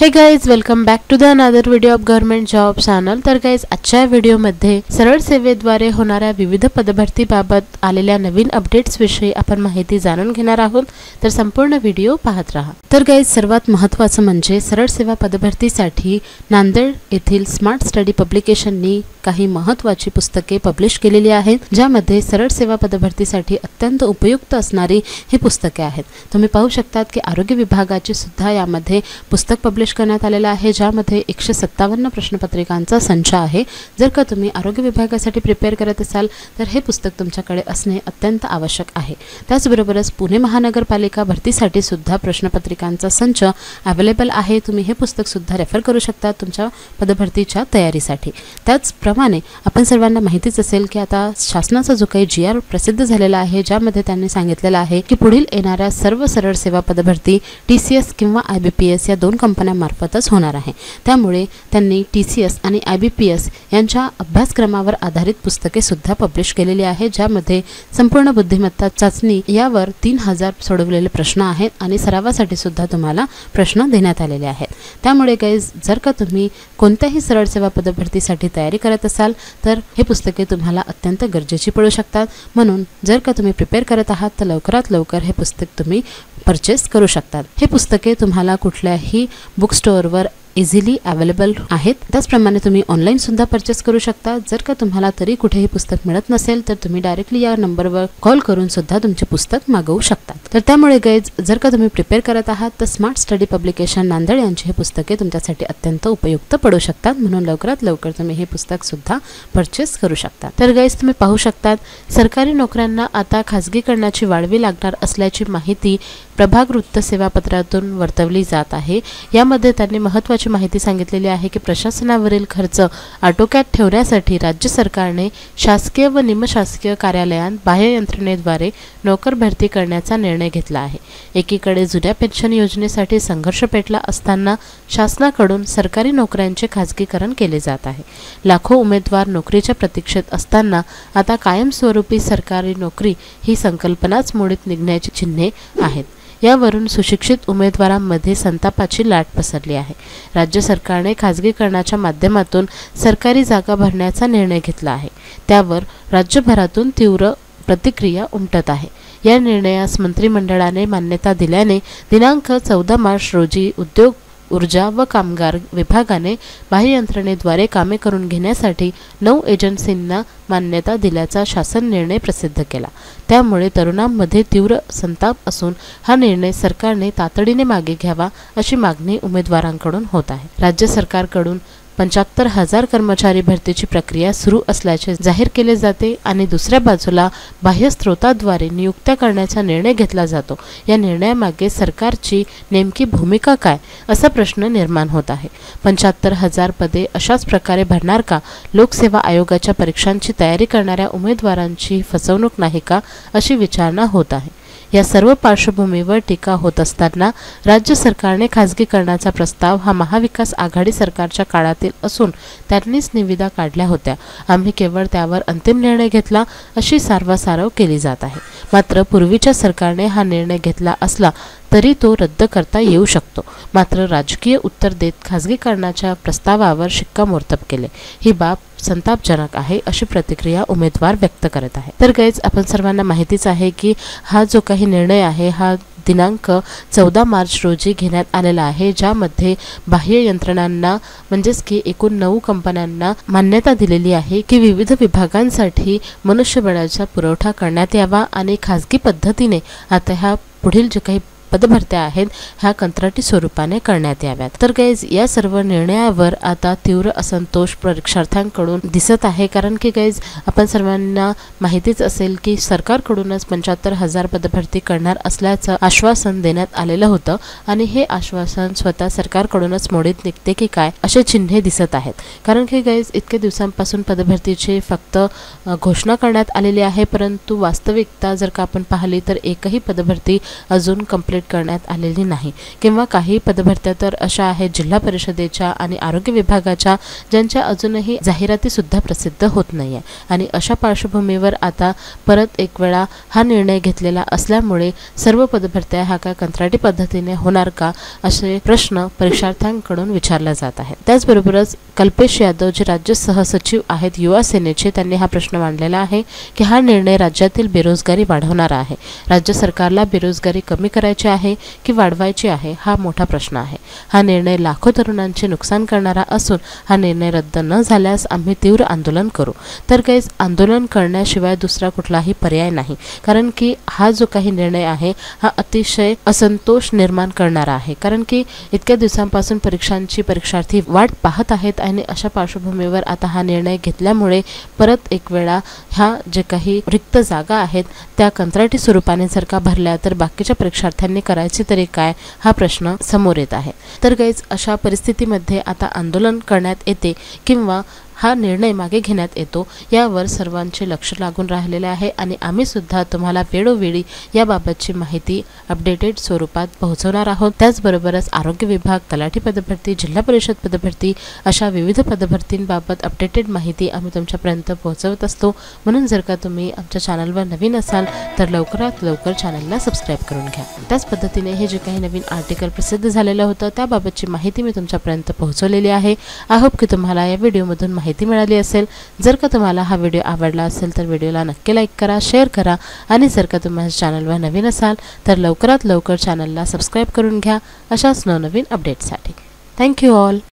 Hey guys welcome back to the another video of government job channel तर guys आजच्या व्हिडिओमध्ये सरळ सेवेद्वारे होणाऱ्या विविध पदभरतीबाबत आलेल्या नवीन अपडेट्स विषयी आपण माहिती जाणून घेणार आहोत. तर संपूर्ण व्हिडिओ पाहत राहा. तर गाईज सर्वात महत्त्वाचं म्हणजे सरळ सेवा पदभरतीसाठी नांदेड येथील स्मार्ट स्टडी पब्लिकेशननी काही महत्त्वाची पुस्तके पब्लिश केलेली आहेत, ज्यामध्ये सरळ सेवा पदभरतीसाठी अत्यंत उपयुक्त असणारी ही पुस्तके आहेत. तुम्ही पाहू शकतात की आरोग्य विभागाची सुद्धा यामध्ये पुस्तक पब्लिश करण्यात आलेला एकशे सत्तावन्न प्रश्नपत्रिकांचा संच आहे. जर का तुम्ही आरोग्य विभागासाठी प्रिपेअर करत असाल, तर हे पुस्तक तुमच्याकडे अत्यंत आवश्यक आहे. त्याचबरोबरच पुणे महानगरपालिका भरतीसाठी सुद्धा प्रश्नपत्रिकांचा संच अवेलेबल आहे. तुम्ही हे पुस्तकसुद्धा रेफर करू शकता तुमच्या पदभरतीच्या तयारीसाठी. त्याचप्रमाणे आपण सर्वांना माहितीच की आता शासनाचा जो काही जी आर प्रसिद्ध झालेला आहे, ज्यामध्ये त्यांनी सांगितलेलं आहे की सर्व सरळ सेवा पदभरती टी सी एस किंवा आय बी पी एस या दोन कंपन्या मार्फतच होणार आहे. त्यामुळे त्यांनी T C S I B P S यांच्या अभ्यासक्रमावर आधारित पुस्तकेसुद्धा पब्लिश केलेली लिए ज्यामध्ये संपूर्ण बुद्धिमत्ता चाचणी यावर तीन हज़ार सोडवलेले प्रश्न आहेत आणि सरावासाठी तुम्हाला प्रश्न देण्यात आलेले त्यामुळे जर का तुम्ही कोणत्याही सरळ सेवा पदभरतीसाठी तयारी करत असाल, तर हे पुस्तके तुम्हाला अत्यंत गरजेची पडू शकतात. म्हणून जर का तुम्ही प्रिपेअर करत आहात, तर लवकरात लवकर हे पुस्तक तुम्ही परचेस करू शकतात. हे पुस्तके तुम्हाला कुठल्याही बुक स्टोअरवर इझिली अवेलेबल आहेत. त्याचप्रमाणे तुम्ही ऑनलाईनसुद्धा परचेस करू शकता. जर का तुम्हाला तरी कुठेही पुस्तक मिळत नसेल, तर तुम्ही डायरेक्टली या नंबरवर कॉल करून सुद्धा पुस्तक मागवू शकतात तर त्यामुळे गैज जर का तुम्ही प्रिपेअर करत आहात तर स्मार्ट स्टडी पब्लिकेशन नांदेड यांची हे पुस्तके तुमच्यासाठी अत्यंत उपयुक्त पडू शकतात. म्हणून लवकरात लवकर तुम्ही हे पुस्तकसुद्धा परचेस करू शकता. तर गैज तुम्ही पाहू शकतात सरकारी नोकऱ्यांना आता खाजगीकरणाची वाढवी लागणार असल्याची माहिती प्रभाग वृत्त सेवापत्रातून वर्तवली जात आहे. यामध्ये त्यांनी महत्त्वाची माहिती सांगितलेली आहे की प्रशासनावरील खर्च आटोक्यात ठेवण्यासाठी राज्य सरकारने शासकीय व निमशासकीय कार्यालयांत बाह्य यंत्रणेद्वारे नोकर भरती करण्याचा निर्णय घेतला आहे. एकीकडे जुन्या पेन्शन योजनेसाठी संघर्ष पेटला असताना शासनाकडून सरकारी नोकऱ्यांचे खाजगीकरण केले जात आहे. लाखो उमेदवार नोकरीच्या प्रतीक्षेत असताना आता कायमस्वरूपी सरकारी नोकरी ही संकल्पनाच मोडीत निघण्याची चिन्हे आहेत. यावरून सुशिक्षित उमेदवारांमध्ये संतापाची लाट पसरली आहे. राज्य सरकारने खाजगीकरणाच्या माध्यमातून सरकारी जागा भरण्याचा निर्णय घेतला आहे. त्यावर राज्यभरातून तीव्र प्रतिक्रिया उमटत आहे. या निर्णयास मंत्रिमंडळाने मान्यता दिल्याने दिनांक चौदा मार्च रोजी उद्योग, ऊर्जा व कामगार विभागाने बाह्य यंत्रणेद्वारे कामे करून घेण्यासाठी नऊ एजन्सींना मान्यता दिल्याचा शासन निर्णय प्रसिद्ध केला. त्यामुळे तरुणांमध्ये तीव्र संताप असून हा निर्णय सरकारने तातडीने मागे घ्यावा अशी मागणी उमेदवारांकडून होत आहे. राज्य सरकारकडून पंच्याहत्तर हजार कर्मचारी भरतीची प्रक्रिया सुरू असल्याचे जाहीर केले जाते आणि दुसऱ्या बाजूला बाह्य स्रोताद्वारे नियुक्त्या करण्याचा निर्णय घेतला जातो. या निर्णयामागे सरकारची नेमकी भूमिका काय असा प्रश्न निर्माण होत आहे. पंच्याहत्तर हजार पदे अशाच प्रकारे भरणार का लोकसेवा आयोगाच्या परीक्षांची तयारी करणाऱ्या उमेदवारांची फसवणूक नाही का अशी विचारणा होत आहे. या सर्व पार्श्वभूमीवर टीका होत असताना राज्य सरकारने खाजगीकरणाचा प्रस्ताव हा महाविकास आघाडी सरकारच्या काळातील असून त्यांनीच निविदा काढल्या होत्या. आम्ही केवळ त्यावर अंतिम निर्णय घेतला अशी सारवासारव केली जात आहे. मात्र पूर्वीच्या सरकारने हा निर्णय घेतला असला तरी तो रद्द करता येऊ शकतो. मात्र राजकीय उत्तर देत खाजगीकरणाच्या प्रस्तावावर शिक्कामोर्तब केले. ही बाब संतापजनक आहे अशी प्रतिक्रिया उमेदवार व्यक्त करत आहे तर गैज आपण सर्वांना माहितीच आहे की हा जो काही निर्णय आहे, हा दिनांक चौदा मार्च रोजी घेण्यात आलेला आहे, ज्यामध्ये बाह्य यंत्रणांना, म्हणजेच की एकूण नऊ कंपन्यांना मान्यता दिलेली आहे की विविध विभागांसाठी मनुष्यबळाचा पुरवठा करण्यात यावा आणि खाजगी पद्धतीने आता ह्या पुढील जे काही पदभरत्या आहेत ह्या कंत्राटी स्वरूपाने करण्यात याव्यात. तर गैज या सर्व निर्णयावर आता तीव्र असंतोष परीक्षार्थ्यांकडून दिसत आहे. कारण की गैज आपण सर्वांना माहितीच असेल की सरकारकडूनच पंच्याहत्तर हजार पदभरती करणार असल्याचं आश्वासन देण्यात आलेलं होतं. आणि हे आश्वासन स्वतः सरकारकडूनच मोडीत निघते की काय असे चिन्हे दिसत आहेत. कारण की गैज इतके दिवसांपासून पदभरतीची फक्त घोषणा करण्यात आलेली आहे. परंतु वास्तविकता जर का आपण पाहिली तर एकही पदभरती अजून कंप्लीट कंप्लीट करण्यात आलेली नाही. पदभरत्या अशा आहेत जिल्हा परिषदेच्या आणि आरोग्य विभागाच्या, ज्यांच्या अजूनही जाहिराती प्रसिद्ध होत नाही आहे आणि आता परत एक वेळा हा निर्णय सर्व पदभरत्या ह्या काय कंत्राटी पद्धतीने होणार का, असे प्रश्न परीक्षार्थ्यांकडून विचारले जात त्याचबरोबरच कल्पेश यादव, जे राज्य सहसचिव आहेत युवा सेनेचे, त्यांनी हा प्रश्न मांडलेला आहे की हा निर्णय राज्यातील बेरोजगारी वाढवणारा आहे. राज्य सरकारला बेरोजगारी कमी करायची आहे की वाढवायची आहे, हा मोठा प्रश्न आहे. हा निर्णय लाखो तरुणांचे नुकसान करणारा हा निर्णय रद्द न झाल्यास आम्ही तीव्र आंदोलन करू. तर काही आंदोलन करण्याशिवाय दुसरा कुठलाही पर्याय नाही. कारण की हा जो काही निर्णय आहे, हा अतिशय असंतोष निर्माण करणारा आहे. कारण की इतक्या दिवसांपासून परीक्षांची परीक्षार्थी वाट पाहत आहेत आणि अशा पार्श्वभूमीवर आता हा निर्णय परत एक वेळा ह्या जे काही रिक्त जागा आहेत, त्या कंत्राटी स्वरूपाने जर का भरल्या, तर बाकीच्या परीक्षार्थ्यांनी करायचे तरी काय हा प्रश्न समोर येत आहे. तर गैज अशा परिस्थितीमध्ये आता आंदोलन करण्यात येते किंवा हा निर्णय मागे घेण्यात येतो. यावर सर्वांचे लक्ष लागून राहिलेले आहे आणि आम्ही सुद्धा तुम्हाला वेळोवेळी याबाबतची माहिती अपडेटेड स्वरूपात पोहोचवणार आहोत. त्याचबरोबरच आरोग्य विभाग, तलाठी पदभरती, जिल्हा परिषद पदभरती अशा विविध पदभरतींबाबत अपडेटेड माहिती आम्ही तुमच्यापर्यंत पोहोचवत असतो. म्हणून जर का तुम्ही आमच्या चॅनलवर नवीन असाल, तर लवकरात लवकर चॅनलला सबस्क्राईब करून घ्या. त्याच पद्धतीने हे जे काही नवीन आर्टिकल प्रसिद्ध झालेलं होतं, त्याबाबतची माहिती मी तुमच्यापर्यंत पोहोचवलेली आहे. आय होप की तुम्हाला या व्हिडिओमधून माहिती माहिती मिळाली जर का तुम्हाला हा व्हिडिओ आवडला असेल तर व्हिडिओला नक्की लाईक करा, शेअर करा आणि जर का तुम्ही चैनल चॅनलवर नवीन असाल, तर लवकरात लवकर चॅनलला सबस्क्राईब करून घ्या अशाच नवनवीन अपडेटसाठी थँक्यू ऑल